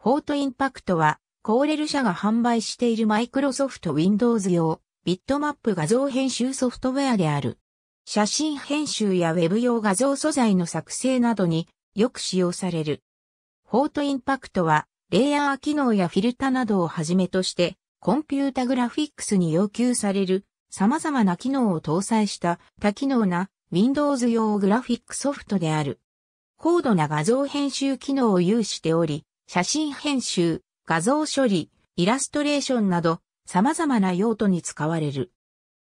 PhotoImpact は、コーレル社が販売しているマイクロソフト Windows 用、ビットマップ画像編集ソフトウェアである。写真編集や Web 用画像素材の作成などによく使用される。 PhotoImpact は、レイヤー機能やフィルタなどをはじめとして、コンピュータグラフィックスに要求される様々な機能を搭載した多機能な Windows 用グラフィックソフトである。高度な画像編集機能を有しており、写真編集、画像処理、イラストレーションなど様々な用途に使われる。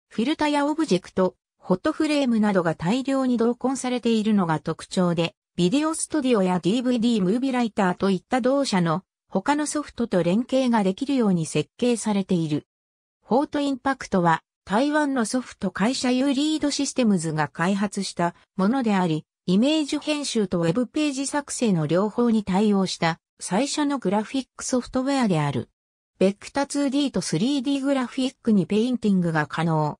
フィルタやオブジェクト、フォトフレームなどが大量に同梱されているのが特徴で、ビデオストディオや DVD ムービーライターといった同社の他のソフトと連携ができるように設計されている。 PhotoImpact は台湾のソフト会社 Ulead Systems が開発したものであり、イメージ編集とウェブページ作成の両方に対応した最初のグラフィックソフトウェアである。ベクタ 2D と 3D グラフィックにペインティングが可能。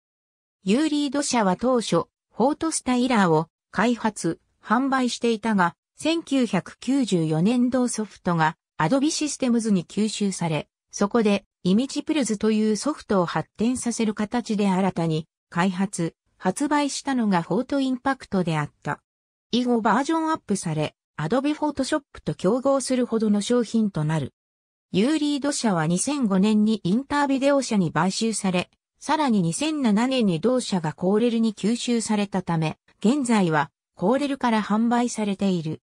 Ulead 社は当初、 PhotoStyler を開発、販売していたが、1994年度ソフトが Adobe システムズに吸収され、そこで ImagePals というソフトを発展させる形で新たに開発、発売したのが PhotoImpact であった。以後バージョンアップされ、Adobe Photoshop と競合するほどの商品となる。 Ulead 社は2005年に InterVideo 社に買収され、さらに2007年に同社が Corel に吸収されたため、現在は Corel から販売されている。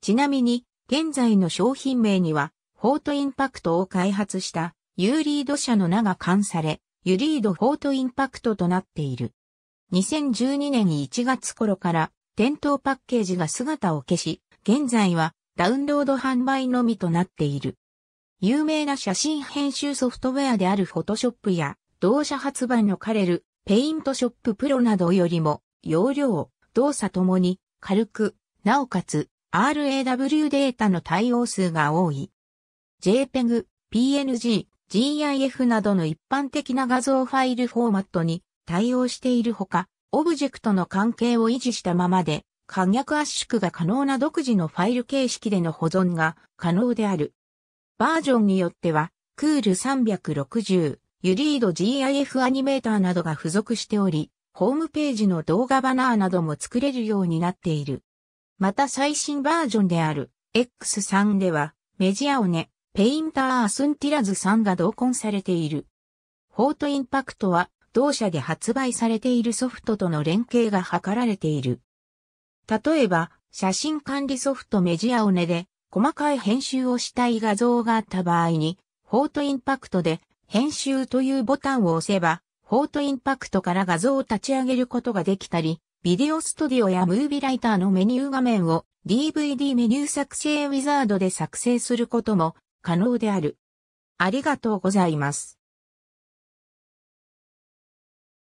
ちなみに、現在の商品名には、 PhotoImpact を開発した Ulead 社の名が冠され、 Ulead PhotoImpact となっている。2012年1月頃から店頭パッケージが姿を消し、現在はダウンロード販売のみとなっている。有名な写真編集ソフトウェアであるフォトショップや同社発売のカレル、ペイントショッププロなどよりも容量、動作ともに軽く、なおかつ RAW データの対応数が多い。JPEG、PNG、GIF などの一般的な画像ファイルフォーマットに対応しているほか、オブジェクトの関係を維持したままで、可逆圧縮が可能な独自のファイル形式での保存が可能である。バージョンによっては、クール360、ユリード GIF アニメーターなどが付属しており、ホームページの動画バナーなども作れるようになっている。また最新バージョンである X3 では MediaOne、Painter Essentials 3が同梱されている。 PhotoImpact は同社で発売されているソフトとの連携が図られている。例えば、写真管理ソフトメジアオネで細かい編集をしたい画像があった場合に、フォートインパクトで編集というボタンを押せば、フォートインパクトから画像を立ち上げることができたり、ビデオストディオやムービーライターのメニュー画面を DVD メニュー作成ウィザードで作成することも可能である。ありがとうございます。